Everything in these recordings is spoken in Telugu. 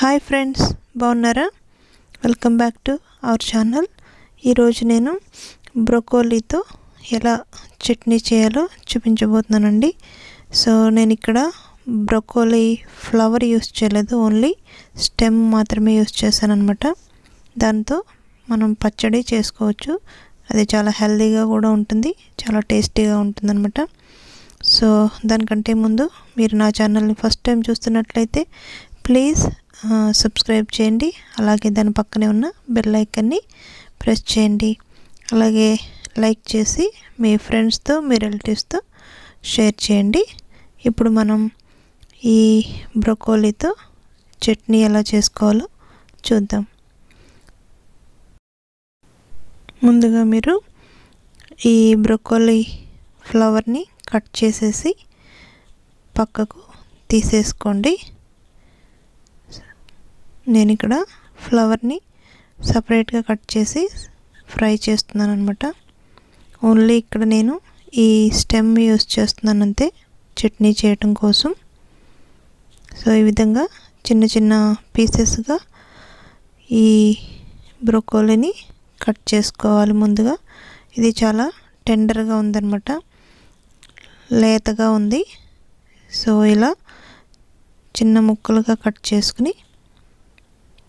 హాయ్ ఫ్రెండ్స్ బాగున్నారా? Welcome back to our channel ఈరోజు నేను బ్రొకోలీతో ఎలా చట్నీ చేయాలో చూపించబోతున్నానండి. సో నేను ఇక్కడ బ్రొకోలీ ఫ్లవర్ యూస్ చేయలేదు ఓన్లీ స్టెమ్ మాత్రమే యూస్ చేశానమాట దాంతో మనం పచ్చడి చేసుకోవచ్చు. అది చాలా హెల్తీగా కూడా ఉంటుంది చాలా టేస్టీగా ఉంటుంది అనమాట సో దానికంటే ముందు మీరు నా ఛానల్ని ఫస్ట్ టైం చూస్తున్నట్లయితే ప్లీజ్ సబ్స్క్రైబ్ చేయండి. అలాగే దాని పక్కనే ఉన్న బెల్ ఐకన్ని ప్రెస్ చేయండి. అలాగే లైక్ చేసి మీ ఫ్రెండ్స్తో మీ రిలేటివ్స్తో షేర్ చేయండి. ఇప్పుడు మనం ఈ బ్రొకోలీతో చట్నీ ఎలా చేసుకోవాలో చూద్దాం. ముందుగా మీరు ఈ బ్రొకోలీ ఫ్లవర్ని కట్ చేసేసి పక్కకు తీసేసుకోండి. నేను ఇక్కడ ఫ్లవర్ని సపరేట్గా కట్ చేసి ఫ్రై చేస్తున్నాను అనమాట ఓన్లీ ఇక్కడ నేను ఈ స్టెమ్ యూస్ చేస్తున్నాను అంతే చట్నీ చేయటం కోసం. సో ఈ విధంగా చిన్న చిన్న పీసెస్గా ఈ బ్రొకోలీని కట్ చేసుకోవాలి ముందుగా. ఇది చాలా టెండర్గా ఉందన్నమాట. లేతగా ఉంది. సో ఇలా చిన్న ముక్కలుగా కట్ చేసుకుని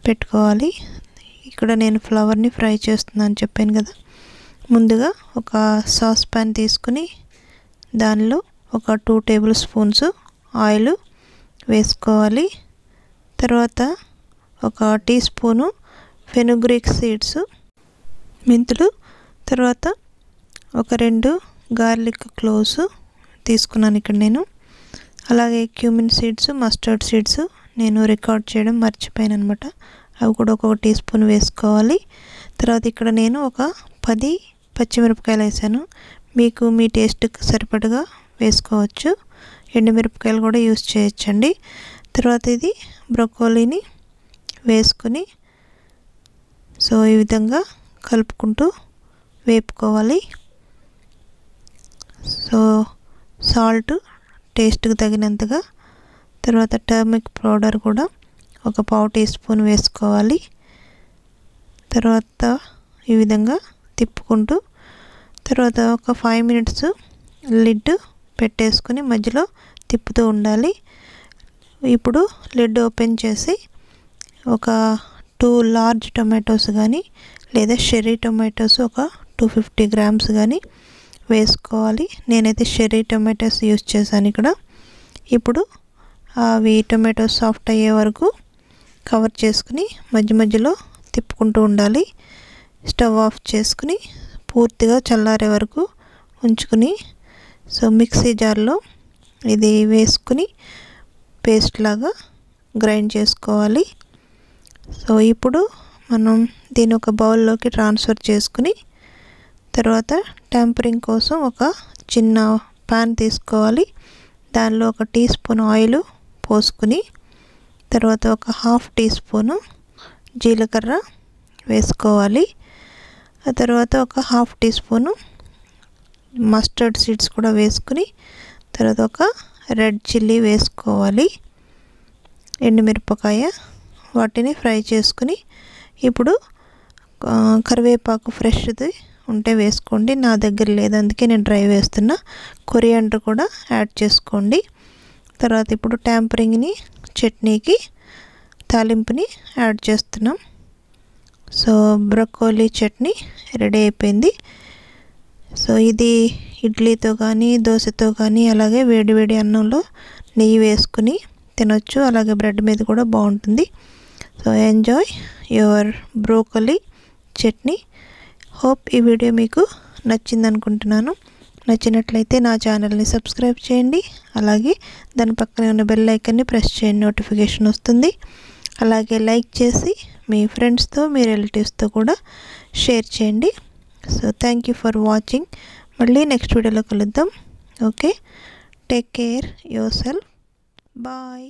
పెట్టుకోవాలి. ఇక్కడ నేను ఫ్లవర్ని ఫ్రై చేస్తున్నాను చెప్పాను కదా. ముందుగా ఒక సాస్ పాన్ తీసుకుని దానిలో ఒక టూ టేబుల్ స్పూన్స్ ఆయిల్ వేసుకోవాలి. తర్వాత ఒక టీ స్పూను ఫెనుగ్రిక్ సీడ్స్ మెంతులు. తర్వాత ఒక రెండు గార్లిక్ క్లోవ్స్ తీసుకున్నాను ఇక్కడ నేను. అలాగే క్యూమిన్ సీడ్స్ మస్టర్డ్ సీడ్స్ నేను రికార్డ్ చేయడం మర్చిపోయాను అనమాట అవి కూడా ఒక్కొక్క టీ స్పూన్ వేసుకోవాలి. తర్వాత ఇక్కడ నేను ఒక పది పచ్చిమిరపకాయలు వేసాను. మీకు మీ టేస్ట్కి సరిపడగా వేసుకోవచ్చు. ఎండుమిరపకాయలు కూడా యూస్ చేయొచ్చండి. తర్వాత ఇది బ్రొకోలీని వేసుకుని సో ఈ విధంగా కలుపుకుంటూ వేపుకోవాలి. సో సాల్ట్ టేస్ట్కి తగినంతగా తర్వాత టర్మిక్ పౌడర్ కూడా ఒక పావు టీ స్పూన్ వేసుకోవాలి. తర్వాత ఈ విధంగా తిప్పుకుంటూ తర్వాత ఒక ఫైవ్ మినిట్స్ లిడ్ పెట్టేసుకుని మధ్యలో తిప్పుతూ ఉండాలి. ఇప్పుడు లిడ్ ఓపెన్ చేసి ఒక టూ లార్జ్ టొమాటోస్ కానీ లేదా షెర్రీ టొమాటోస్ ఒక టూ ఫిఫ్టీ గ్రామ్స్ కానీ వేసుకోవాలి. నేనైతే షెర్రీ టొమాటోస్ యూస్ చేశాను ఇక్కడ. ఇప్పుడు అవి టొమాటోస్ సాఫ్ట్ అయ్యే వరకు కవర్ చేసుకుని మధ్య మధ్యలో తిప్పుకుంటూ ఉండాలి. స్టవ్ ఆఫ్ చేసుకుని పూర్తిగా చల్లారే వరకు ఉంచుకుని సో మిక్సీ జార్లో ఇది వేసుకుని పేస్ట్ లాగా గ్రైండ్ చేసుకోవాలి. సో ఇప్పుడు మనం దీని ఒక బౌల్లోకి ట్రాన్స్ఫర్ చేసుకుని తర్వాత టెంపరింగ్ కోసం ఒక చిన్న ప్యాన్ తీసుకోవాలి. దానిలో ఒక టీ స్పూన్ ఆయిల్ పోసుకుని తర్వాత ఒక హాఫ్ టీ స్పూను జీలకర్ర వేసుకోవాలి. ఆ తర్వాత ఒక half teaspoon mustard seeds కూడా వేసుకుని తర్వాత ఒక రెడ్ చిల్లీ వేసుకోవాలి. ఎండుమిరపకాయ వాటిని ఫ్రై చేసుకుని ఇప్పుడు కరివేపాకు ఫ్రెష్ది ఉంటే వేసుకోండి. నా దగ్గర లేదు అందుకే నేను డ్రై వేస్తున్నా. కొరియాండర్ కూడా యాడ్ చేసుకోండి. తర్వాత ఇప్పుడు ట్యాంపరింగ్ని చట్నీకి తాలింపుని యాడ్ చేస్తున్నాం. సో బ్రొక్కోలీ చట్నీ రెడీ అయిపోయింది. సో ఇది ఇడ్లీతో కానీ దోశతో కానీ అలాగే వేడి వేడి అన్నంలో నెయ్యి వేసుకుని తినొచ్చు. అలాగే బ్రెడ్ మీద కూడా బాగుంటుంది. So enjoy your broccoli chutney. Hope ఈ వీడియో మీకు నచ్చింది అనుకుంటున్నాను నచ్చినట్లయితే నా ఛానల్ని సబ్స్క్రైబ్ చేయండి. అలాగే దాని పక్కనే ఉన్న బెల్ ఐకన్ని ప్రెస్ చేయండి. నోటిఫికేషన్ వస్తుంది. అలాగే లైక్ చేసి మీ ఫ్రెండ్స్తో మీ రిలేటివ్స్తో కూడా షేర్ చేయండి. So thank you for watching మళ్ళీ నెక్స్ట్ వీడియోలో కలుద్దాం. Okay take care yourself bye